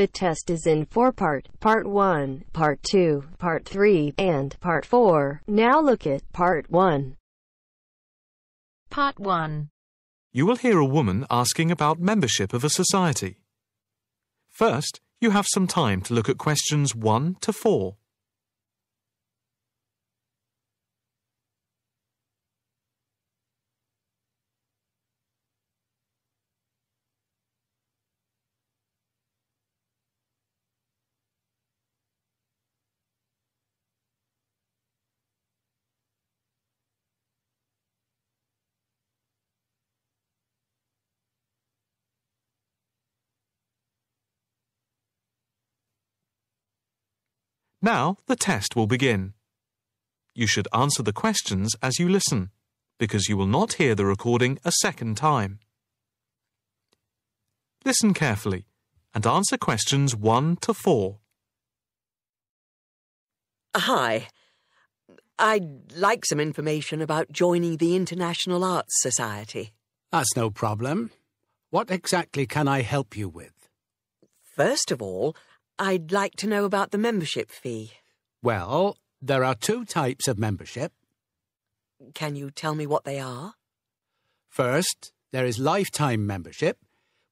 The test is in four part, part 1, part 2, part 3, and part 4. Now look at part 1. Part 1. You will hear a woman asking about membership of a society. First, you have some time to look at questions 1 to 4. Now the test will begin. You should answer the questions as you listen, because you will not hear the recording a second time. Listen carefully and answer questions 1 to 4. Hi. I'd like some information about joining the International Arts Society. That's no problem. What exactly can I help you with? First of all, I'd like to know about the membership fee. Well, there are two types of membership. Can you tell me what they are? First, there is lifetime membership,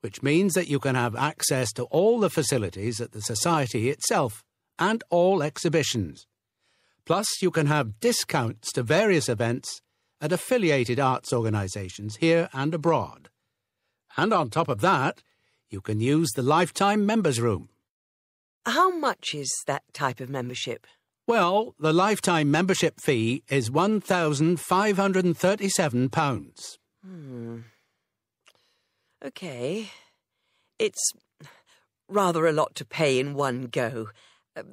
which means that you can have access to all the facilities at the Society itself and all exhibitions. Plus, you can have discounts to various events at affiliated arts organisations here and abroad. And on top of that, you can use the lifetime members' room. How much is that type of membership? Well, the lifetime membership fee is £1,537. Hmm. OK. It's rather a lot to pay in one go. Uh,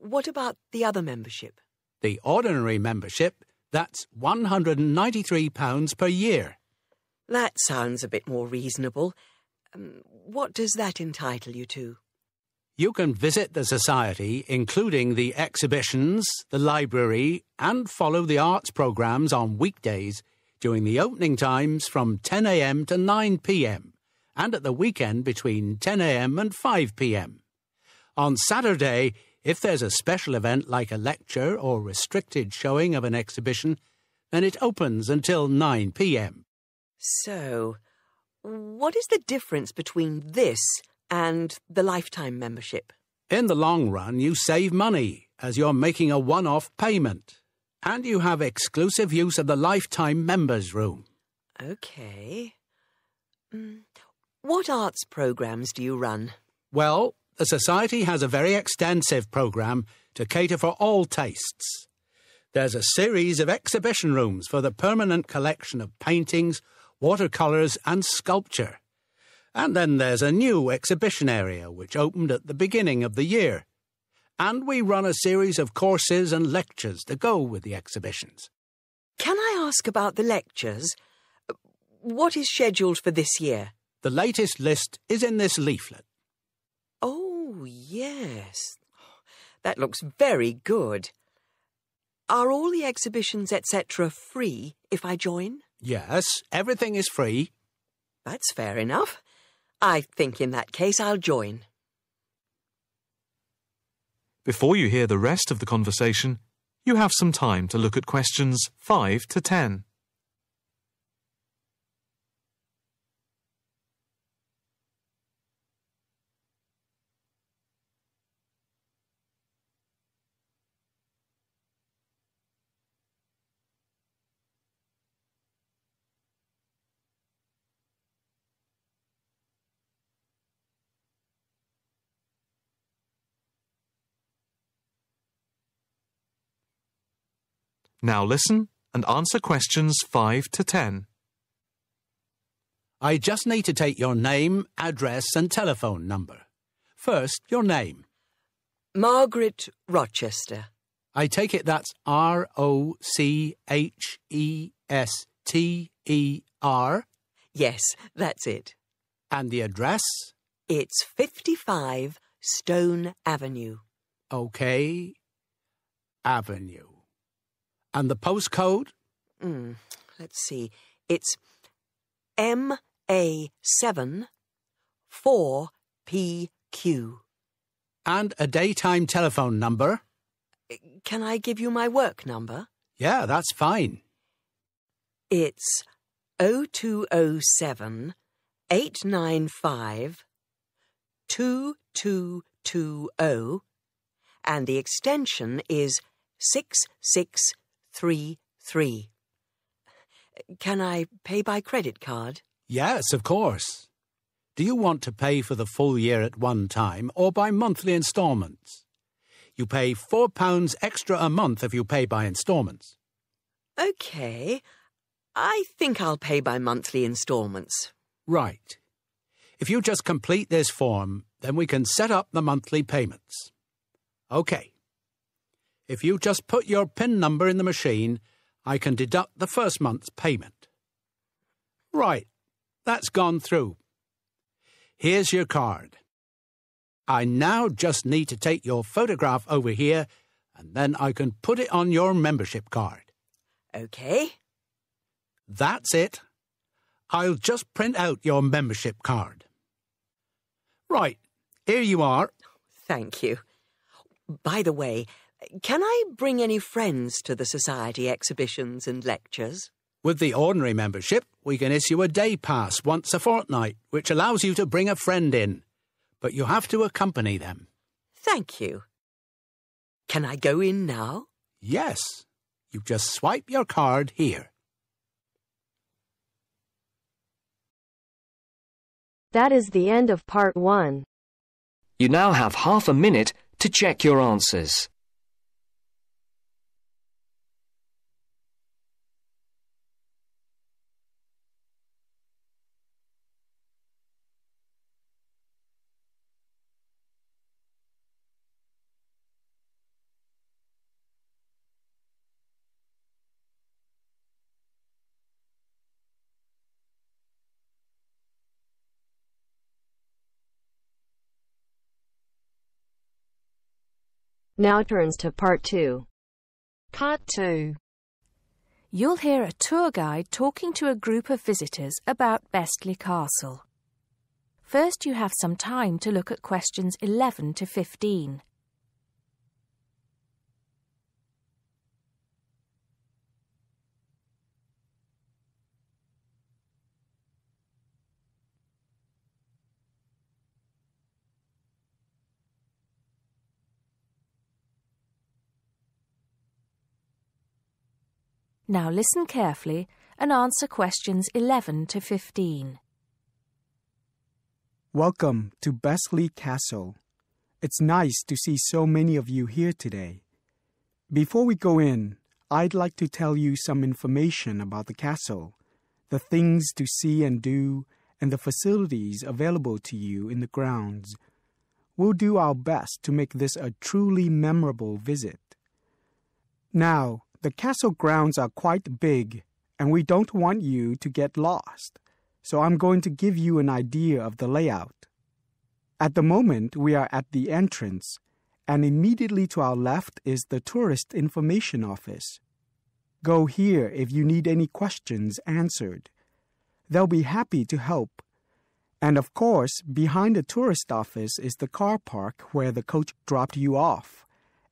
what about the other membership? The ordinary membership, that's £193 per year. That sounds a bit more reasonable. Um, what does that entitle you to? You can visit the Society, including the exhibitions, the library, and follow the arts programmes on weekdays during the opening times from 10am to 9pm, and at the weekend between 10am and 5pm. On Saturday, if there's a special event like a lecture or restricted showing of an exhibition, then it opens until 9pm. So, what is the difference between this and the lifetime membership? In the long run, you save money as you're making a one off payment. And you have exclusive use of the lifetime members room. OK. Mm. What arts programmes do you run? Well, the Society has a very extensive programme to cater for all tastes. There's a series of exhibition rooms for the permanent collection of paintings, watercolours, and sculpture. And then there's a new exhibition area which opened at the beginning of the year. And we run a series of courses and lectures to go with the exhibitions. Can I ask about the lectures? What is scheduled for this year? The latest list is in this leaflet. Oh, yes. That looks very good. Are all the exhibitions, etc., free if I join? Yes, everything is free. That's fair enough. I think in that case I'll join. Before you hear the rest of the conversation, you have some time to look at questions 5 to 10. Now listen and answer questions 5 to 10. I just need to take your name, address, and telephone number. First, your name. Margaret Rochester. I take it that's R O C H E S T E R. Yes, that's it. And the address? It's 55 Stone Avenue. OK. Avenue. And the postcode? Mm, let's see. It's MA7 4PQ. And a daytime telephone number. Can I give you my work number? Yeah, that's fine. It's 0207 895 2220 and the extension is 6633. Can I pay by credit card? Yes, of course. Do you want to pay for the full year at one time or by monthly instalments? You pay £4 extra a month if you pay by instalments. OK. I think I'll pay by monthly instalments. Right. If you just complete this form, then we can set up the monthly payments. OK. If you just put your PIN number in the machine, I can deduct the first month's payment. Right. That's gone through. Here's your card. I now just need to take your photograph over here, and then I can put it on your membership card. OK. That's it. I'll just print out your membership card. Right, here you are. Thank you. By the way, can I bring any friends to the Society exhibitions and lectures? With the ordinary membership, we can issue a day pass once a fortnight, which allows you to bring a friend in. But you have to accompany them. Thank you. Can I go in now? Yes. You just swipe your card here. That is the end of part one. You now have half a minute to check your answers. Now turns to part two. Part 2. You'll hear a tour guide talking to a group of visitors about Bestley Castle. First, you have some time to look at questions 11 to 15. Now listen carefully and answer questions 11 to 15. Welcome to Bestley Castle. It's nice to see so many of you here today. Before we go in, I'd like to tell you some information about the castle, the things to see and do, and the facilities available to you in the grounds. We'll do our best to make this a truly memorable visit. Now, the castle grounds are quite big, and we don't want you to get lost, so I'm going to give you an idea of the layout. At the moment, we are at the entrance, and immediately to our left is the Tourist Information Office. Go here if you need any questions answered. They'll be happy to help. And of course, behind the tourist office is the car park where the coach dropped you off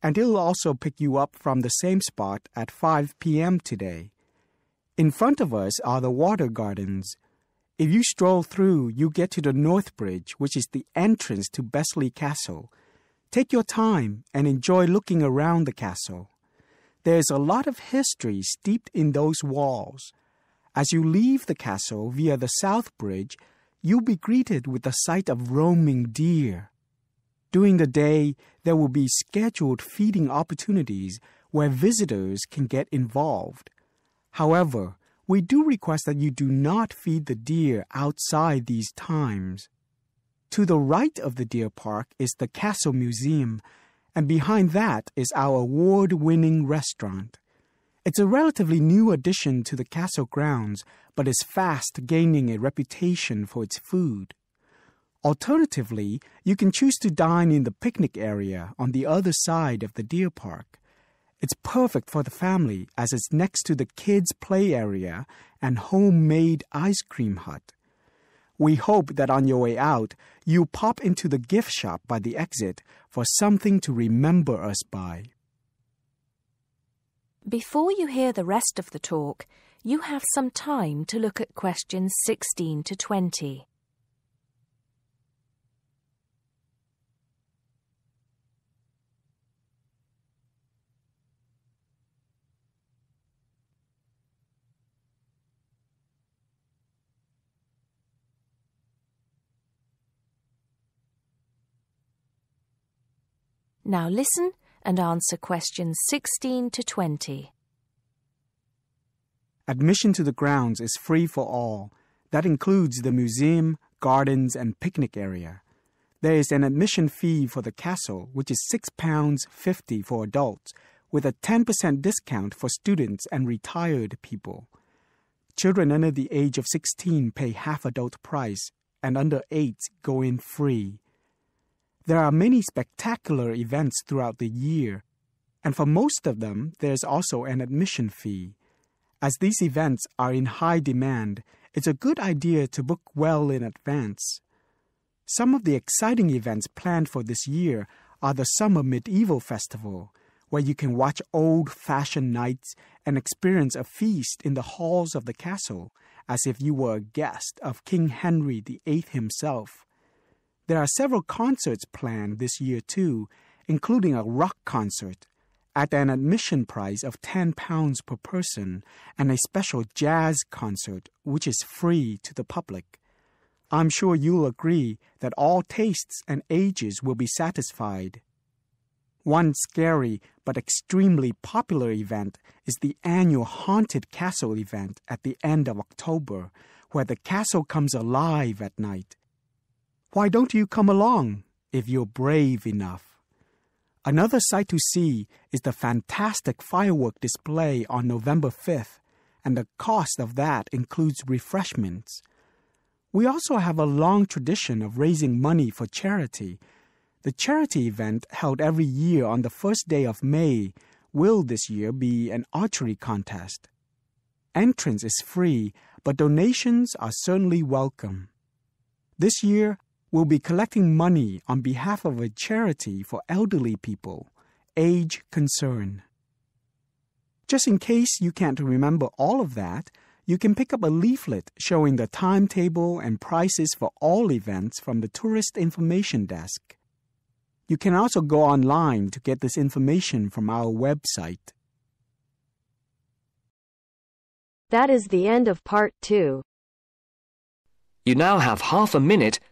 and it'll also pick you up from the same spot at 5 p.m. today. In front of us are the water gardens. If you stroll through, you get to the North Bridge, which is the entrance to Bestley Castle. Take your time and enjoy looking around the castle. There's a lot of history steeped in those walls. As you leave the castle via the South Bridge, you'll be greeted with the sight of roaming deer. During the day, there will be scheduled feeding opportunities where visitors can get involved. However, we do request that you do not feed the deer outside these times. To the right of the deer park is the Castle Museum, and behind that is our award winning restaurant. It's a relatively new addition to the castle grounds, but is fast gaining a reputation for its food. Alternatively, you can choose to dine in the picnic area on the other side of the deer park. It's perfect for the family as it's next to the kids' play area and homemade ice cream hut. We hope that on your way out, you pop into the gift shop by the exit for something to remember us by. Before you hear the rest of the talk, you have some time to look at questions 16 to 20. Now listen and answer questions 16 to 20. Admission to the grounds is free for all. That includes the museum, gardens, and picnic area. There is an admission fee for the castle, which is £6.50 for adults, with a 10% discount for students and retired people. Children under the age of 16 pay half adult price, and under 8 go in free. There are many spectacular events throughout the year, and for most of them, there's also an admission fee. As these events are in high demand, it's a good idea to book well in advance. Some of the exciting events planned for this year are the Summer Medieval Festival, where you can watch old fashioned knights and experience a feast in the halls of the castle, as if you were a guest of King Henry VIII himself. There are several concerts planned this year too, including a rock concert at an admission price of £10 per person and a special jazz concert which is free to the public. I'm sure you'll agree that all tastes and ages will be satisfied. One scary but extremely popular event is the annual Haunted Castle event at the end of October, where the castle comes alive at night. Why don't you come along if you're brave enough? Another sight to see is the fantastic firework display on November 5th, and the cost of that includes refreshments. We also have a long tradition of raising money for charity. The charity event held every year on the first day of May will this year be an archery contest. Entrance is free, but donations are certainly welcome. This year, will be collecting money on behalf of a charity for elderly people, Age Concern. Just in case you can't remember all of that, you can pick up a leaflet showing the timetable and prices for all events from the Tourist Information Desk. You can also go online to get this information from our website. That is the end of part two. You now have half a minute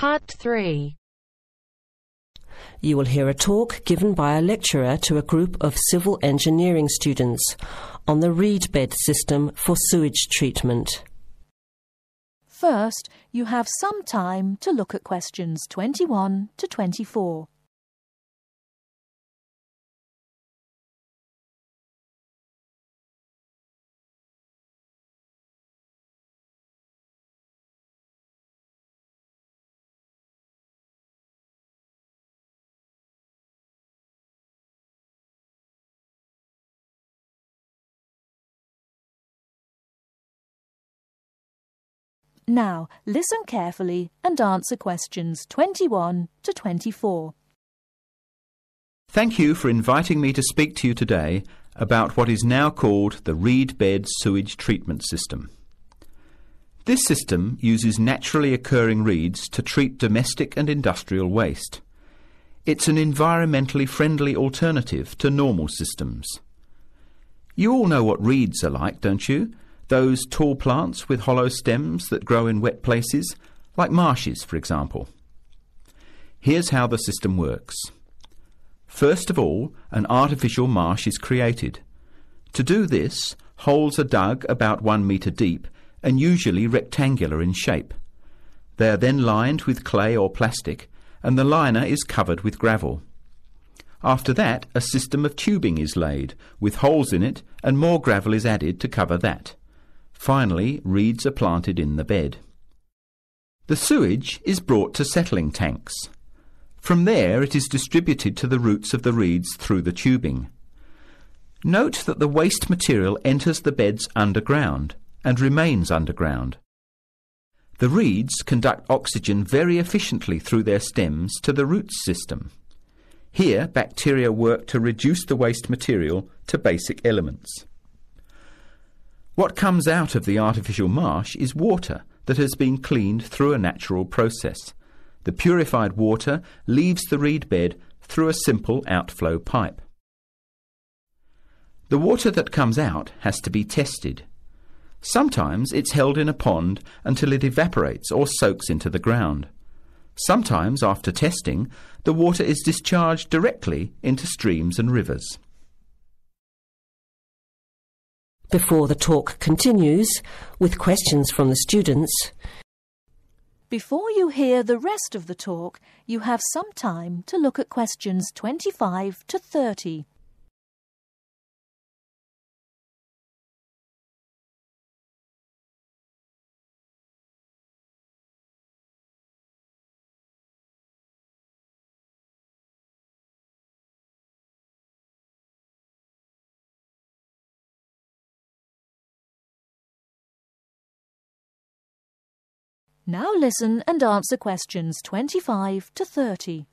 Part 3 You will hear a talk given by a lecturer to a group of civil engineering students on the reed bed system for sewage treatment. First, you have some time to look at questions 21 to 24. Now, listen carefully and answer questions 21 to 24. Thank you for inviting me to speak to you today about what is now called the reed bed sewage treatment system. This system uses naturally occurring reeds to treat domestic and industrial waste. It's an environmentally friendly alternative to normal systems. You all know what reeds are like, don't you? Those tall plants with hollow stems that grow in wet places, like marshes, for example. Here's how the system works. First of all, an artificial marsh is created. To do this, holes are dug about one metre deep and usually rectangular in shape. They are then lined with clay or plastic, and the liner is covered with gravel. After that, a system of tubing is laid, with holes in it, and more gravel is added to cover that. Finally, reeds are planted in the bed. The sewage is brought to settling tanks. From there it is distributed to the roots of the reeds through the tubing. Note that the waste material enters the beds underground and remains underground. The reeds conduct oxygen very efficiently through their stems to the roots system. Here, bacteria work to reduce the waste material to basic elements. What comes out of the artificial marsh is water that has been cleaned through a natural process. The purified water leaves the reed bed through a simple outflow pipe. The water that comes out has to be tested. Sometimes it's held in a pond until it evaporates or soaks into the ground. Sometimes, after testing, the water is discharged directly into streams and rivers. Before the talk continues, with questions from the students, Before you hear the rest of the talk, you have some time to look at questions 25 to 30. Now listen and answer questions 25 to 30.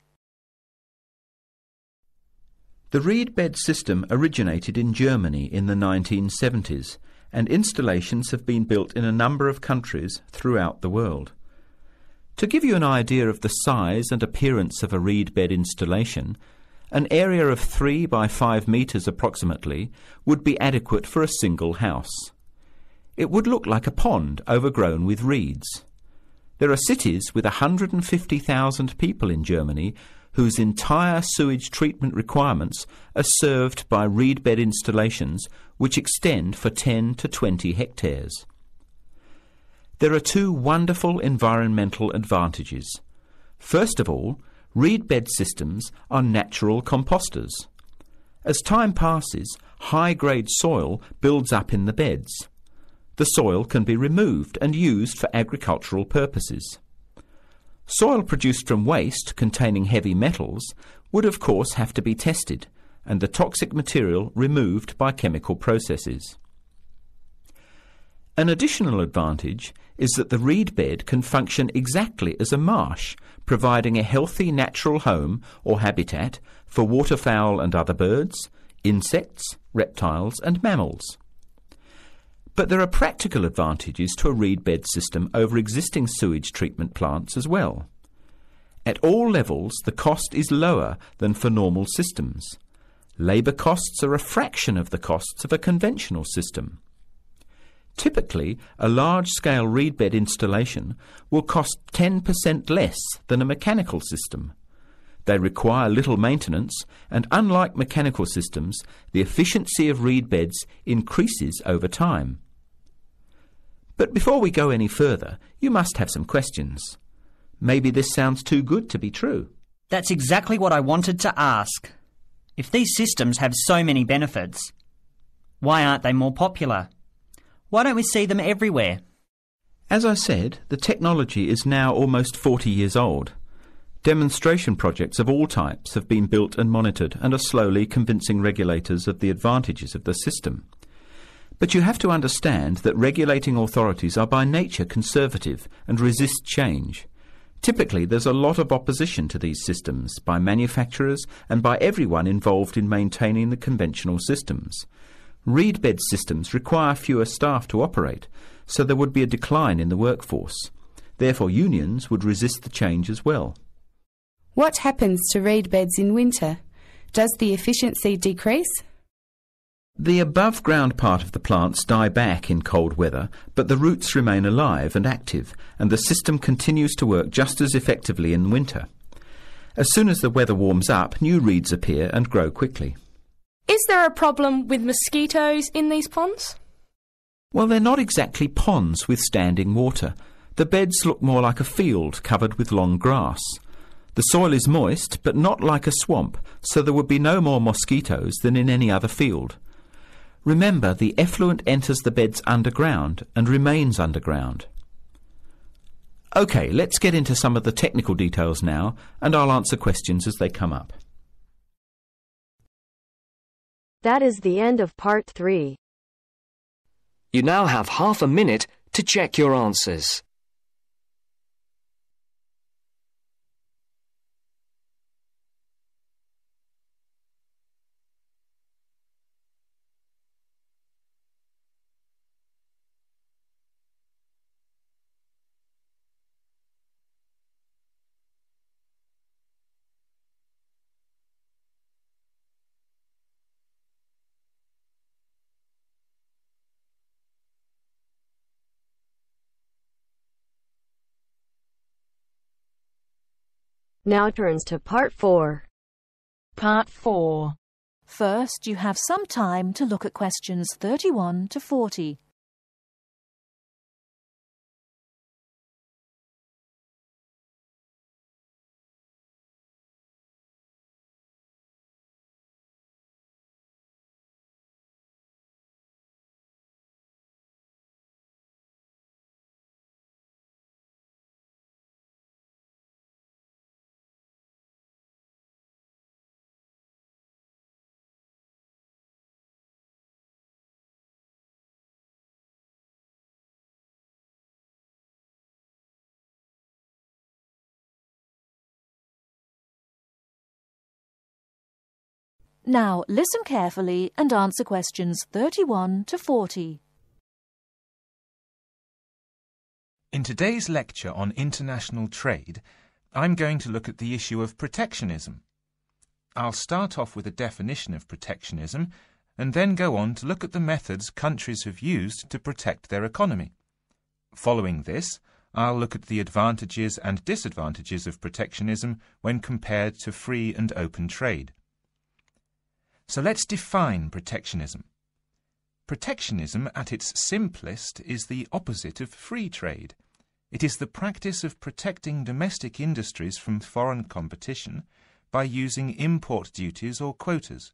The reed bed system originated in Germany in the 1970s, and installations have been built in a number of countries throughout the world. To give you an idea of the size and appearance of a reed bed installation, an area of 3 by 5 metres approximately would be adequate for a single house. It would look like a pond overgrown with reeds. There are cities with 150,000 people in Germany whose entire sewage treatment requirements are served by reed bed installations which extend for 10 to 20 hectares. There are two wonderful environmental advantages. First of all, reed bed systems are natural composters. As time passes, high-grade soil builds up in the beds. The soil can be removed and used for agricultural purposes. Soil produced from waste containing heavy metals would of course have to be tested and the toxic material removed by chemical processes. An additional advantage is that the reed bed can function exactly as a marsh, providing a healthy natural home or habitat for waterfowl and other birds, insects, reptiles and mammals. But there are practical advantages to a reed bed system over existing sewage treatment plants as well. At all levels, the cost is lower than for normal systems. Labour costs are a fraction of the costs of a conventional system. Typically, a large-scale reed bed installation will cost 10% less than a mechanical system. They require little maintenance, and unlike mechanical systems, the efficiency of reed beds increases over time. But before we go any further, you must have some questions. Maybe this sounds too good to be true. That's exactly what I wanted to ask. If these systems have so many benefits, why aren't they more popular? Why don't we see them everywhere? As I said, the technology is now almost 40 years old. Demonstration projects of all types have been built and monitored and are slowly convincing regulators of the advantages of the system. But you have to understand that regulating authorities are by nature conservative and resist change. Typically, there's a lot of opposition to these systems by manufacturers and by everyone involved in maintaining the conventional systems. Reed bed systems require fewer staff to operate, so there would be a decline in the workforce. Therefore, unions would resist the change as well. What happens to reed beds in winter? Does the efficiency decrease? The above ground part of the plants die back in cold weather, but the roots remain alive and active, and the system continues to work just as effectively in winter. As soon as the weather warms up, new reeds appear and grow quickly. Is there a problem with mosquitoes in these ponds? Well, they're not exactly ponds with standing water, The beds look more like a field covered with long grass. The soil is moist, but not like a swamp, so there would be no more mosquitoes than in any other field. Remember, the effluent enters the beds underground and remains underground. OK, let's get into some of the technical details now, and I'll answer questions as they come up. That is the end of part three. You now have half a minute to check your answers. Now turns to part four. Part 4. First, you have some time to look at questions 31 to 40. Now listen carefully and answer questions 31 to 40. In today's lecture on international trade, I'm going to look at the issue of protectionism. I'll start off with a definition of protectionism and then go on to look at the methods countries have used to protect their economy. Following this, I'll look at the advantages and disadvantages of protectionism when compared to free and open trade. So let's define protectionism. Protectionism, at its simplest, is the opposite of free trade. It is the practice of protecting domestic industries from foreign competition by using import duties or quotas.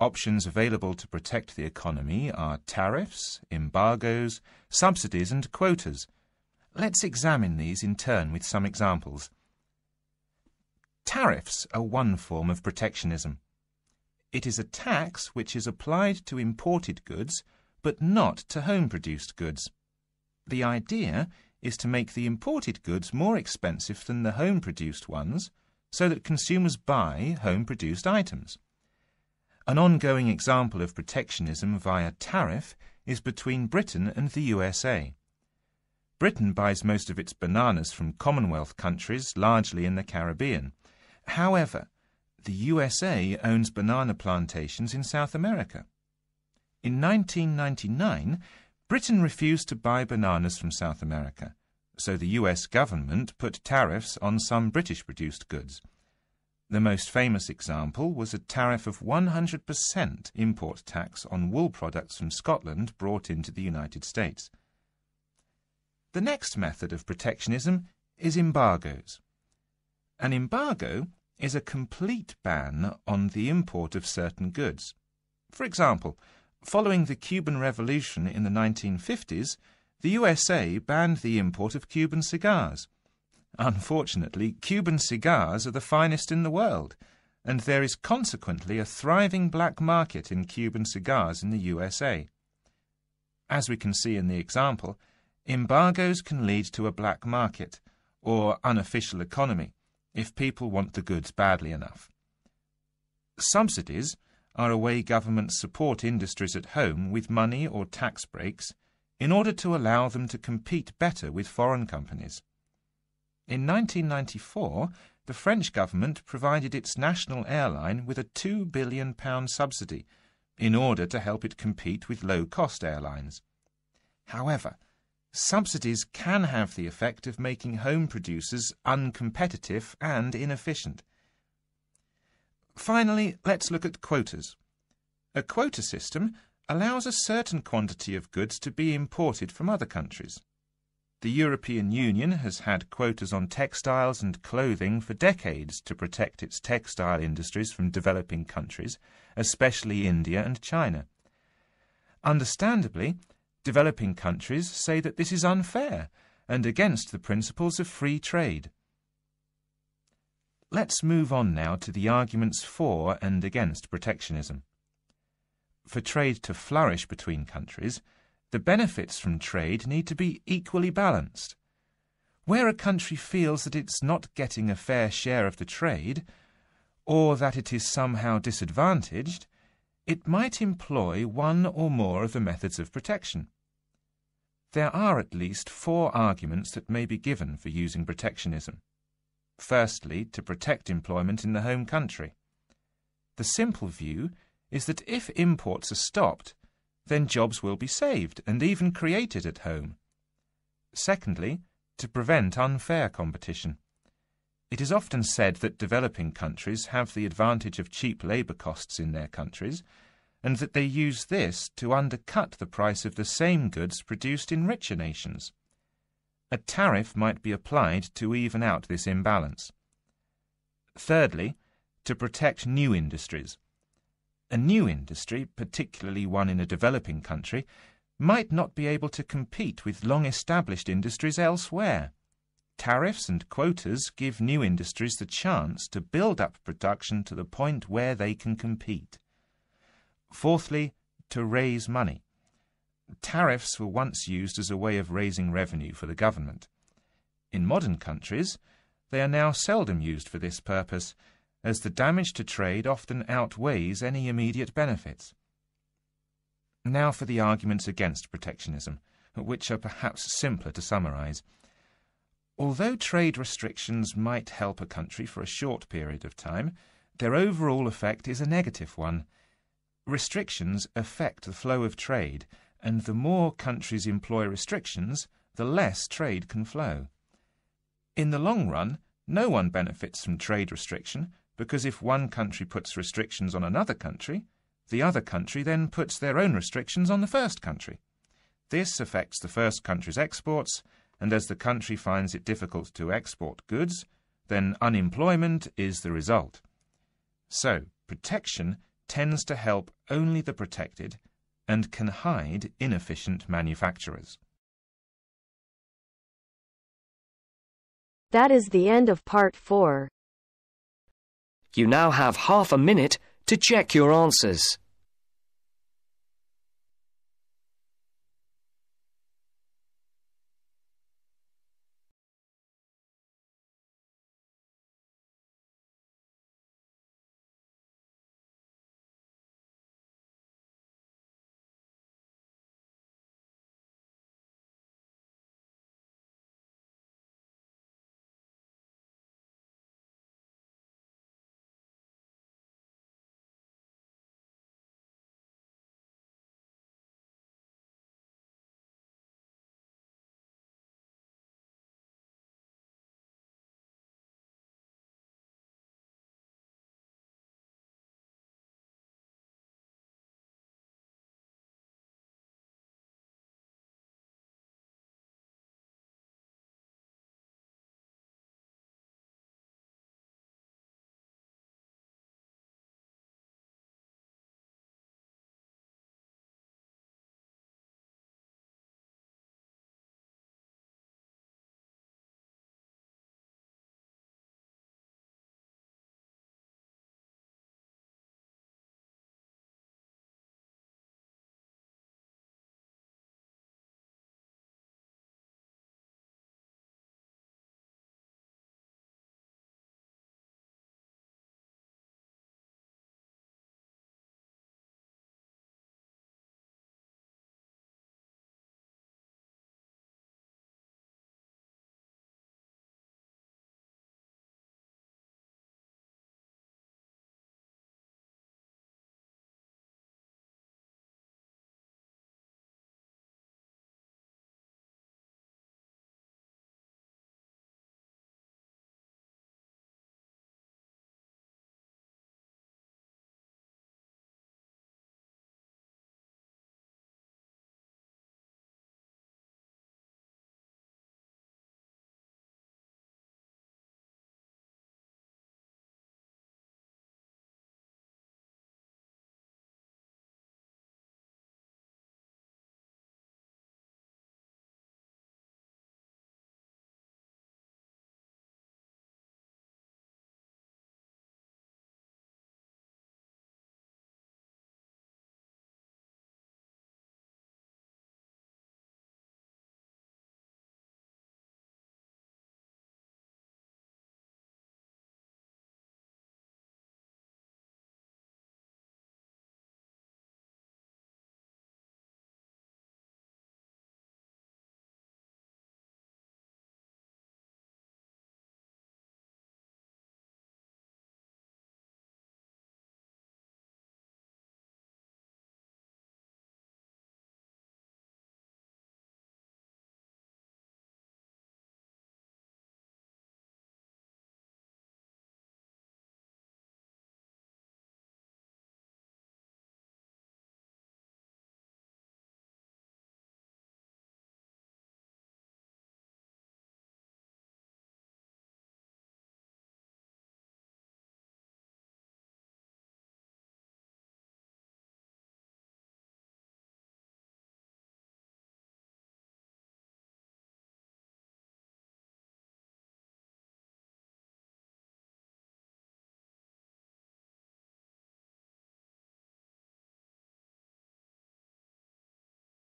Options available to protect the economy are tariffs, embargoes, subsidies and quotas. Let's examine these in turn with some examples. Tariffs are one form of protectionism. It is a tax which is applied to imported goods, but not to home-produced goods. The idea is to make the imported goods more expensive than the home-produced ones, so that consumers buy home-produced items. An ongoing example of protectionism via tariff is between Britain and the USA. Britain buys most of its bananas from Commonwealth countries, largely in the Caribbean. However, the USA owns banana plantations in South America. In 1999, Britain refused to buy bananas from South America, so the US government put tariffs on some British-produced goods. The most famous example was a tariff of 100% import tax on wool products from Scotland brought into the United States. The next method of protectionism is embargoes. An embargo is a complete ban on the import of certain goods. For example, following the Cuban Revolution in the 1950s, the USA banned the import of Cuban cigars. Unfortunately, Cuban cigars are the finest in the world, and there is consequently a thriving black market in Cuban cigars in the USA. As we can see in the example, embargoes can lead to a black market, or unofficial economy, if people want the goods badly enough. Subsidies are a way governments support industries at home with money or tax breaks in order to allow them to compete better with foreign companies. In 1994, the French government provided its national airline with a £2 billion subsidy in order to help it compete with low-cost airlines. However, subsidies can have the effect of making home producers uncompetitive and inefficient. Finally, let's look at quotas. A quota system allows a certain quantity of goods to be imported from other countries. The European Union has had quotas on textiles and clothing for decades to protect its textile industries from developing countries, especially India and China. Understandably, developing countries say that this is unfair and against the principles of free trade. Let's move on now to the arguments for and against protectionism. For trade to flourish between countries, the benefits from trade need to be equally balanced. Where a country feels that it's not getting a fair share of the trade, or that it is somehow disadvantaged, it might employ one or more of the methods of protection. There are at least four arguments that may be given for using protectionism. Firstly, to protect employment in the home country. The simple view is that if imports are stopped, then jobs will be saved and even created at home. Secondly, to prevent unfair competition. It is often said that developing countries have the advantage of cheap labour costs in their countries, and that they use this to undercut the price of the same goods produced in richer nations. A tariff might be applied to even out this imbalance. Thirdly, to protect new industries. A new industry, particularly one in a developing country, might not be able to compete with long established industries elsewhere. Tariffs and quotas give new industries the chance to build up production to the point where they can compete. Fourthly, to raise money. Tariffs were once used as a way of raising revenue for the government. In modern countries, they are now seldom used for this purpose as the damage to trade often outweighs any immediate benefits. Now for the arguments against protectionism, which are perhaps simpler to summarise. Although trade restrictions might help a country for a short period of time, their overall effect is a negative one. Restrictions affect the flow of trade, and the more countries employ restrictions, the less trade can flow. In the long run, no one benefits from trade restriction because if one country puts restrictions on another country, the other country then puts their own restrictions on the first country. This affects the first country's exports, and as the country finds it difficult to export goods, then unemployment is the result. So, protection tends to help only the protected and can hide inefficient manufacturers. That is the end of part 4. You now have half a minute to check your answers.